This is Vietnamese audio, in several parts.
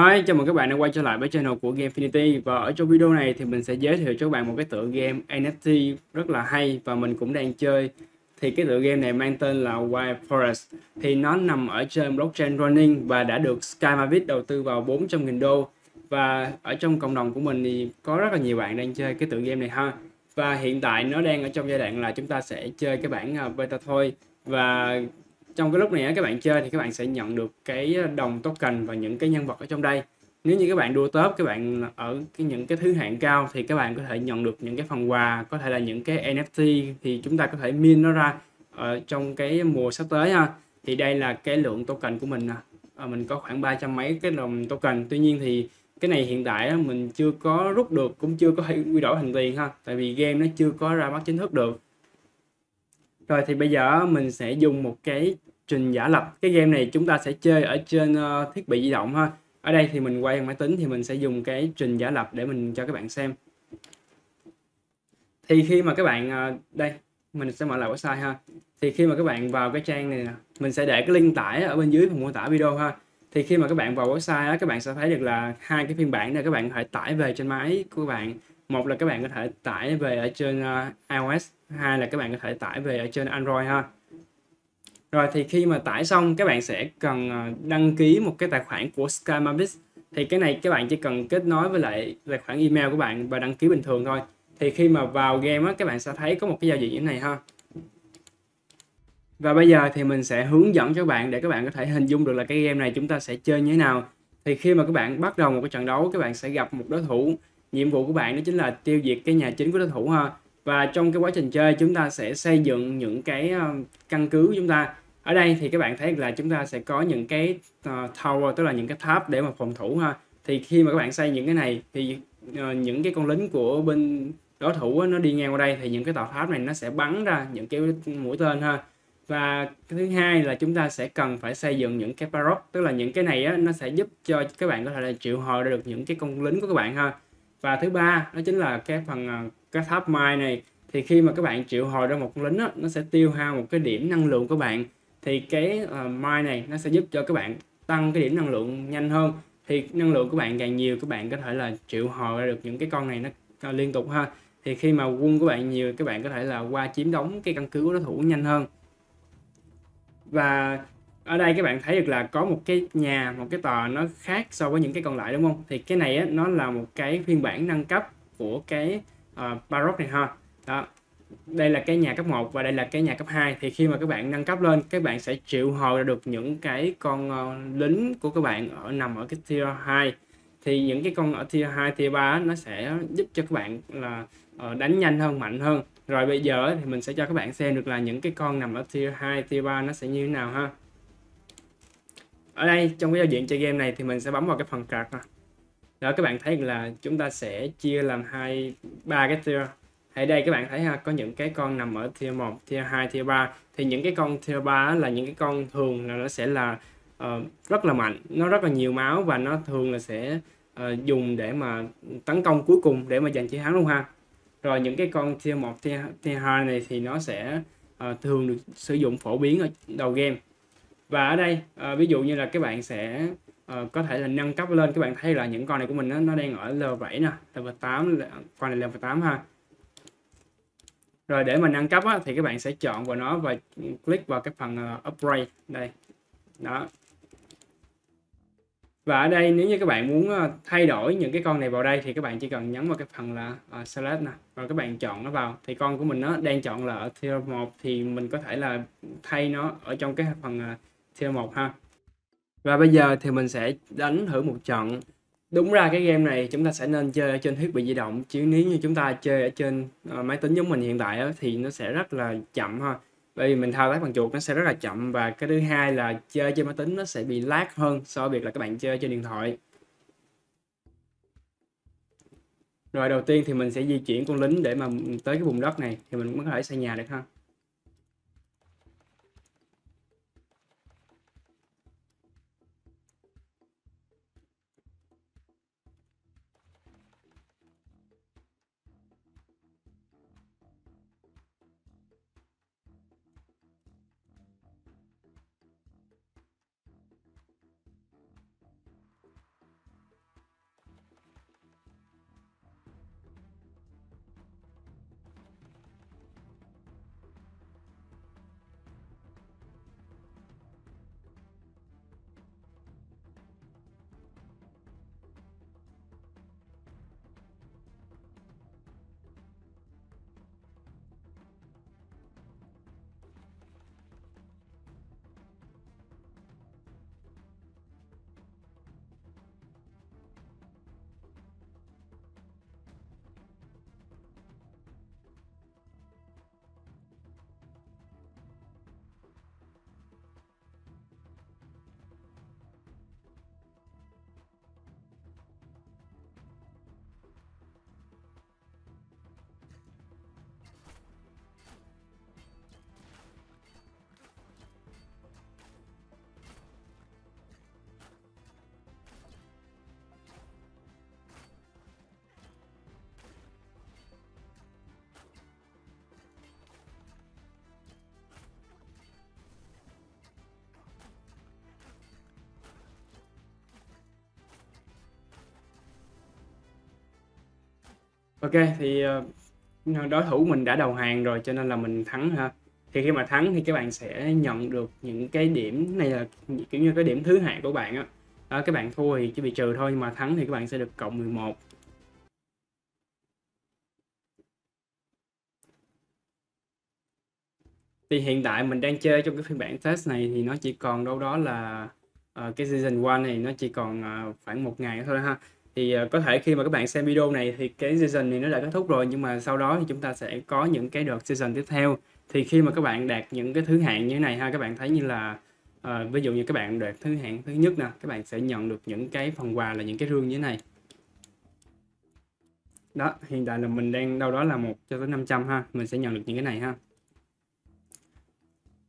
Hi, chào mừng các bạn đã quay trở lại với channel của Gamefinity và ở trong video này thì mình sẽ giới thiệu cho các bạn một cái tựa game NFT rất là hay và mình cũng đang chơi. Thì cái tựa game này mang tên là Wild Forest. Thì nó nằm ở trên blockchain running và đã được Sky Mavic đầu tư vào 400.000 đô. Và ở trong cộng đồng của mình thì có rất là nhiều bạn đang chơi cái tựa game này ha. Và hiện tại nó đang ở trong giai đoạn là chúng ta sẽ chơi cái bản à, beta thôi. Và trong cái lúc này các bạn chơi thì các bạn sẽ nhận được cái đồng token và những cái nhân vật ở trong đây. Nếu như các bạn đua top các bạn ở cái những cái thứ hạng cao thì các bạn có thể nhận được những cái phần quà có thể là những cái NFT thì chúng ta có thể min nó ra ở trong cái mùa sắp tới ha. Thì đây là cái lượng token của mình nè. À, mình có khoảng 300 mấy cái đồng token. Tuy nhiên thì cái này hiện tại mình chưa có rút được cũng chưa có thể quy đổi thành tiền ha. Tại vì game nó chưa có ra mắt chính thức được rồi thì bây giờ mình sẽ dùng một cái trình giả lập. Cái game này chúng ta sẽ chơi ở trên uh, thiết bị di động ha. Ở đây thì mình quay máy tính thì mình sẽ dùng cái trình giả lập để mình cho các bạn xem. Thì khi mà các bạn uh, đây mình sẽ mở lại website ha. Thì khi mà các bạn vào cái trang này nè mình sẽ để cái link tải ở bên dưới phần mô tả video ha. Thì khi mà các bạn vào website á, các bạn sẽ thấy được là hai cái phiên bản này các bạn có thể tải về trên máy của bạn một là các bạn có thể tải về ở trên ờ, iOS, hai là các bạn có thể tải về ở trên Android ha. Rồi thì khi mà tải xong, các bạn sẽ cần ờ, đăng ký một cái tài khoản của Skymavis thì cái này các bạn chỉ cần kết nối với lại tài khoản email của bạn và đăng ký bình thường thôi. Thì khi mà vào game á, các bạn sẽ thấy có một cái giao diện như thế này ha. Và bây giờ thì mình sẽ hướng dẫn cho các bạn để các bạn có thể hình dung được là cái game này chúng ta sẽ chơi như thế nào. Thì khi mà các bạn bắt đầu một cái trận đấu, các bạn sẽ gặp một đối thủ nhiệm vụ của bạn đó chính là tiêu diệt cái nhà chính của đối thủ ha. Và trong cái quá trình chơi chúng ta sẽ xây dựng những cái ờ, căn cứ của chúng ta. Ở đây thì các bạn thấy là chúng ta sẽ có những cái ờ, tower tức là những cái tháp để mà phòng thủ ha. Thì khi mà các bạn xây những cái này thì ờ, những cái con lính của bên đối thủ nó đi ngang qua đây thì những cái tàu tháp này nó sẽ bắn ra những cái mũi tên ha. Và cái thứ hai là chúng ta sẽ cần phải xây dựng những cái parrot tức là những cái này á, nó sẽ giúp cho các bạn có thể là triệu hồi được những cái con lính của các bạn ha và thứ ba đó chính là cái phần à, cái tháp mai này thì khi mà các bạn triệu hồi ra một con lính đó, nó sẽ tiêu hao một cái điểm năng lượng của bạn. Thì cái à, uh, mai này nó sẽ giúp cho các bạn tăng cái điểm năng lượng nhanh hơn. Thì năng lượng của bạn càng nhiều các bạn có thể là triệu hồi ra được những cái con này nó à, liên tục ha. Thì khi mà quân của bạn nhiều các bạn có thể là qua chiếm đóng cái căn cứ của đối thủ nhanh hơn. Và ở đây các bạn thấy được là có một cái nhà một cái tòa nó khác so với những cái còn lại đúng không? Thì cái này á, nó là một cái phiên bản nâng cấp của cái uh, Baroque này ha. Đó. Đây là cái nhà cấp 1 và đây là cái nhà cấp 2 thì khi mà các bạn nâng cấp lên các bạn sẽ triệu hồi được những cái con uh, lính của các bạn ở nằm ở cái tier 2 thì những cái con ở tier 2 tier 3 nó sẽ giúp cho các bạn là uh, đánh nhanh hơn mạnh hơn. Rồi bây giờ thì mình sẽ cho các bạn xem được là những cái con nằm ở tier 2 tier 3 nó sẽ như thế nào ha ở đây trong cái giao diện chơi game này thì mình sẽ bấm vào cái phần card nè đó các bạn thấy là chúng ta sẽ chia làm hai ba cái tier. Ở đây các bạn thấy ha có những cái con nằm ở tier 1, tier 2, tier 3 thì những cái con tier 3 là những cái con thường là nó sẽ là uh, rất là mạnh. Nó rất là nhiều máu và nó thường là sẽ uh, dùng để mà tấn công cuối cùng để mà giành chiến thắng luôn ha. Rồi những cái con tier 1, tier, tier 2 này thì nó sẽ uh, thường được sử dụng phổ biến ở đầu game và ở đây uh, ví dụ như là các bạn sẽ uh, có thể là nâng cấp lên. Các bạn thấy là những con này của mình nó, nó đang ở level 7 nè level 8 con này level 8 ha. Rồi để mình nâng cấp á, thì các bạn sẽ chọn vào nó và click vào cái phần uh, upgrade. Đây đó. Và ở đây nếu như các bạn muốn thay đổi những cái con này vào đây thì các bạn chỉ cần nhấn vào cái phần là uh, select nè. Và các bạn chọn nó vào. Thì con của mình nó đang chọn là ở tier 1 thì mình có thể là thay nó ở trong cái phần uh, tier 1 ha và bây giờ thì mình sẽ đánh thử một trận Đúng ra cái game này chúng ta sẽ nên chơi ở trên thiết bị di động chứ nếu như chúng ta chơi ở trên uh, máy tính giống mình hiện tại á, thì nó sẽ rất là chậm ha. Bởi vì mình thao tác bằng chuột nó sẽ rất là chậm và cái thứ hai là chơi trên máy tính nó sẽ bị lag hơn so với việc là các bạn chơi trên điện thoại. Rồi đầu tiên thì mình sẽ di chuyển con lính để mà tới cái vùng đất này thì mình mới có thể xây nhà được ha. Ok thì ờ, đối thủ mình đã đầu hàng rồi cho nên là mình thắng ha. Thì khi mà thắng thì các bạn sẽ nhận được những cái điểm này là kiểu như cái điểm thứ hạng của bạn á. Đó, các bạn thua thì chỉ bị trừ thôi nhưng mà thắng thì các bạn sẽ được cộng 11 thì hiện tại mình đang chơi trong cái phiên bản test này thì nó chỉ còn đâu đó là uh, cái season 1 này nó chỉ còn uh, khoảng một ngày thôi ha thì ờ, có thể khi mà các bạn xem video này thì cái season này nó đã kết thúc rồi nhưng mà sau đó thì chúng ta sẽ có những cái đợt season tiếp theo. Thì khi mà các bạn đạt những cái thứ hạng như thế này ha các bạn thấy như là uh, ví dụ như các bạn đạt thứ hạng thứ nhất nè các bạn sẽ nhận được những cái phần quà là những cái rương như thế này. Đó hiện tại là mình đang đâu đó là một cho tới 500 ha mình sẽ nhận được những cái này ha.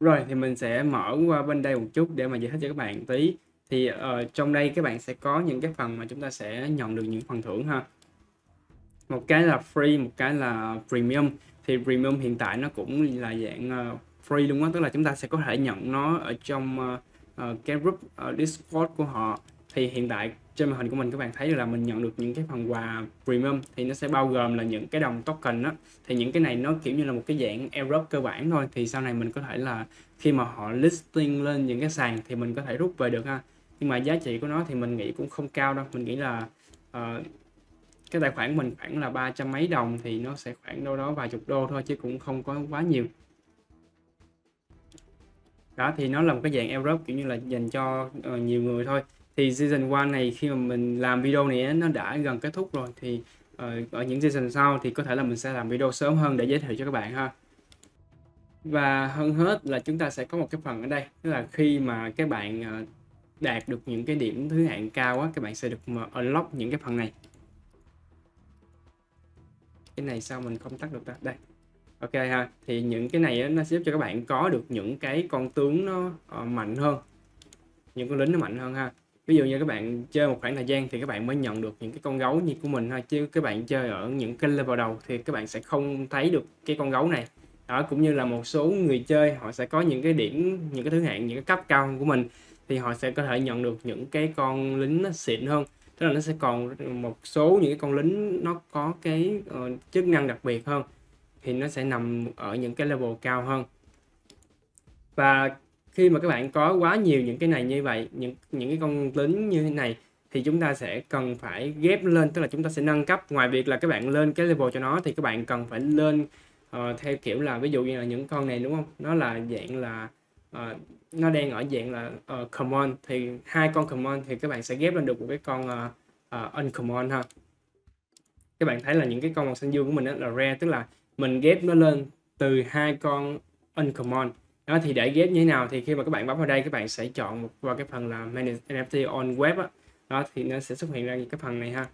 Rồi thì mình sẽ mở qua bên đây một chút để mà giải thích cho các bạn tí thì ở uh, trong đây các bạn sẽ có những cái phần mà chúng ta sẽ nhận được những phần thưởng ha. Một cái là free một cái là premium. Thì premium hiện tại nó cũng là dạng uh, free luôn á tức là chúng ta sẽ có thể nhận nó ở trong uh, uh, cái group uh, Discord của họ. Thì hiện tại trên màn hình của mình các bạn thấy là mình nhận được những cái phần quà premium. Thì nó sẽ bao gồm là những cái đồng token đó thì những cái này nó kiểu như là một cái dạng airdrop cơ bản thôi. Thì sau này mình có thể là khi mà họ listing lên những cái sàn thì mình có thể rút về được ha nhưng mà giá trị của nó thì mình nghĩ cũng không cao đâu. Mình nghĩ là uh, cái tài khoản mình khoảng là ba trăm mấy đồng thì nó sẽ khoảng đâu đó vài chục đô thôi chứ cũng không có quá nhiều. Đó thì nó là một cái dạng Europe kiểu như là dành cho uh, nhiều người thôi. Thì season 1 này khi mà mình làm video này nó đã gần kết thúc rồi. Thì uh, ở những season sau thì có thể là mình sẽ làm video sớm hơn để giới thiệu cho các bạn ha. Và hơn hết là chúng ta sẽ có một cái phần ở đây tức là khi mà các bạn uh, đạt được những cái điểm thứ hạng cao á các bạn sẽ được unlock những cái phần này. Cái này sao mình không tắt được ta? Đây. Ok ha thì những cái này nó sẽ giúp cho các bạn có được những cái con tướng nó uh, mạnh hơn. Những con lính nó mạnh hơn ha. Ví dụ như các bạn chơi một khoảng thời gian thì các bạn mới nhận được những cái con gấu như của mình thôi chứ các bạn chơi ở những cái level đầu thì các bạn sẽ không thấy được cái con gấu này. Đó cũng như là một số người chơi họ sẽ có những cái điểm những cái thứ hạng những cái cấp cao hơn của mình thì họ sẽ có thể nhận được những cái con lính nó xịn hơn. Tức là nó sẽ còn một số những cái con lính nó có cái uh, chức năng đặc biệt hơn thì nó sẽ nằm ở những cái level cao hơn. Và khi mà các bạn có quá nhiều những cái này như vậy những những cái con lính như thế này thì chúng ta sẽ cần phải ghép lên tức là chúng ta sẽ nâng cấp. Ngoài việc là các bạn lên cái level cho nó thì các bạn cần phải lên uh, theo kiểu là ví dụ như là những con này đúng không? Nó là dạng là uh, nó đang ở dạng là ờ, uh, common thì hai con common thì các bạn sẽ ghép lên được một cái con uh, uh, uncommon ha. Các bạn thấy là những cái con màu xanh dương của mình là rare tức là mình ghép nó lên từ hai con uncommon. Đó thì để ghép như thế nào thì khi mà các bạn bấm vào đây các bạn sẽ chọn một vào cái phần là manage NFT on web đó, đó thì nó sẽ xuất hiện ra cái phần này ha.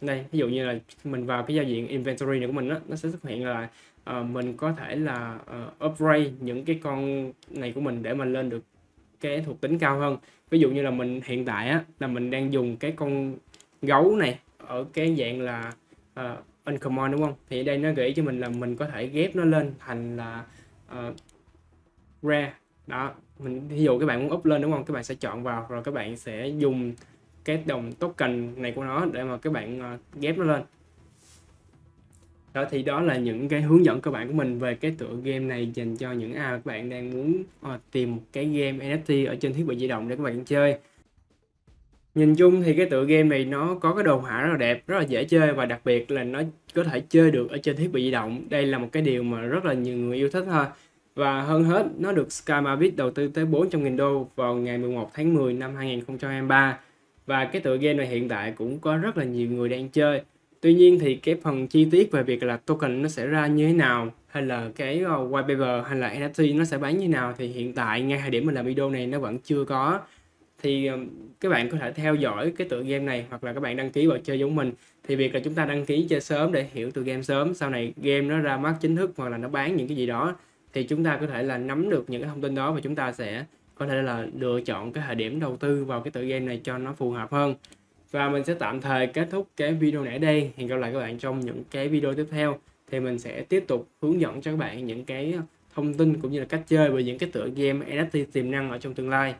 Đây ví dụ như là mình vào cái giao diện inventory này của mình đó, nó sẽ xuất hiện là uh, mình có thể là uh, upgrade những cái con này của mình để mình lên được cái thuộc tính cao hơn. Ví dụ như là mình hiện tại á là mình đang dùng cái con gấu này ở cái dạng là uh, uncommon đúng không? Thì đây nó gợi cho mình là mình có thể ghép nó lên thành là uh, rare. Đó mình ví dụ các bạn muốn up lên đúng không? Các bạn sẽ chọn vào rồi các bạn sẽ dùng cái đồng token này của nó để mà các bạn uh, ghép nó lên đó thì đó là những cái hướng dẫn cơ bản của mình về cái tựa game này dành cho những ai các bạn đang muốn uh, tìm một cái game NFT ở trên thiết bị di động để các bạn chơi. Nhìn chung thì cái tựa game này nó có cái đồ họa rất là đẹp rất là dễ chơi và đặc biệt là nó có thể chơi được ở trên thiết bị di động. Đây là một cái điều mà rất là nhiều người yêu thích ha và hơn hết nó được Skymabit đầu tư tới 400.000 đô vào ngày 11 tháng 10 năm 2023 và cái tựa game này hiện tại cũng có rất là nhiều người đang chơi tuy nhiên thì cái phần chi tiết về việc là token nó sẽ ra như thế nào, hay là cái ờ, white paper hay là NFT nó sẽ bán như thế nào, thì hiện tại ngay thời điểm mình làm video này nó vẫn chưa có. Thì các bạn có thể theo dõi cái tựa game này hoặc là các bạn đăng ký vào chơi giống mình. Thì việc là chúng ta đăng ký chơi sớm để hiểu tựa game sớm, sau này game nó ra mắt chính thức hoặc là nó bán những cái gì đó, thì chúng ta có thể là nắm được những cái thông tin đó và chúng ta sẽ có thể là lựa chọn cái thời điểm đầu tư vào cái tựa game này cho nó phù hợp hơn và mình sẽ tạm thời kết thúc cái video này ở đây. Hẹn gặp lại các bạn trong những cái video tiếp theo. Thì mình sẽ tiếp tục hướng dẫn cho các bạn những cái thông tin cũng như là cách chơi về những cái tựa game NFT tiềm năng ở trong tương lai.